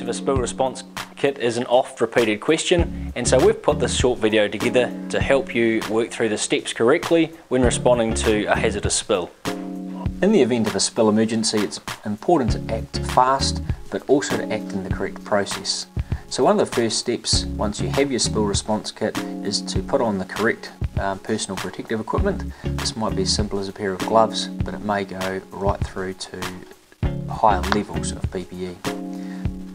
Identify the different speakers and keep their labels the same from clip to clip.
Speaker 1: use of a spill response kit is an oft repeated question and so we've put this short video together to help you work through the steps correctly when responding to a hazardous spill. In the event of a spill emergency it's important to act fast but also to act in the correct process. So one of the first steps once you have your spill response kit is to put on the correct um, personal protective equipment. This might be as simple as a pair of gloves but it may go right through to higher levels of PPE.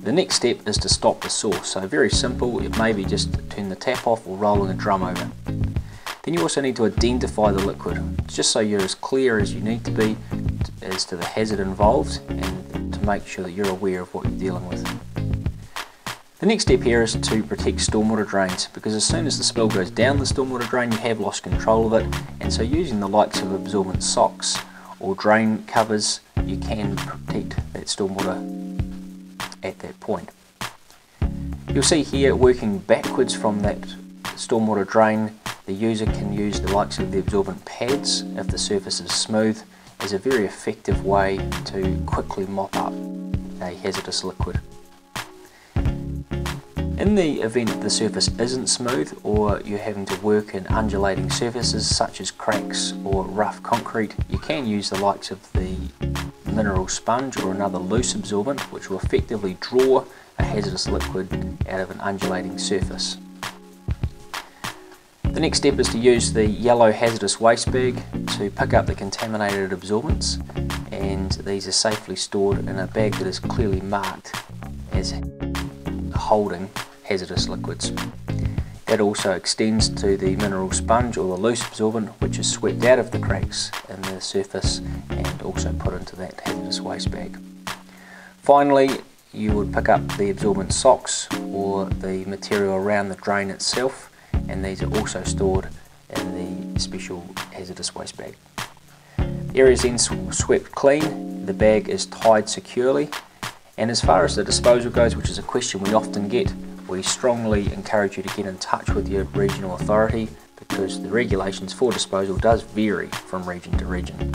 Speaker 1: The next step is to stop the source, so very simple, it may be just turn the tap off or rolling a drum over. Then you also need to identify the liquid, just so you're as clear as you need to be as to the hazard involved and to make sure that you're aware of what you're dealing with. The next step here is to protect stormwater drains because as soon as the spill goes down the stormwater drain you have lost control of it and so using the likes of absorbent socks or drain covers you can protect that stormwater at that point. You'll see here working backwards from that stormwater drain the user can use the likes of the absorbent pads if the surface is smooth as a very effective way to quickly mop up a hazardous liquid. In the event the surface isn't smooth or you're having to work in undulating surfaces such as cracks or rough concrete, you can use the likes of the mineral sponge or another loose absorbent which will effectively draw a hazardous liquid out of an undulating surface. The next step is to use the yellow hazardous waste bag to pick up the contaminated absorbents and these are safely stored in a bag that is clearly marked as holding hazardous liquids. That also extends to the mineral sponge or the loose absorbent which is swept out of the cracks in the surface and also put into that hazardous waste bag. Finally, you would pick up the absorbent socks or the material around the drain itself and these are also stored in the special hazardous waste bag. The area is then swept clean, the bag is tied securely and as far as the disposal goes, which is a question we often get, we strongly encourage you to get in touch with your regional authority because the regulations for disposal does vary from region to region.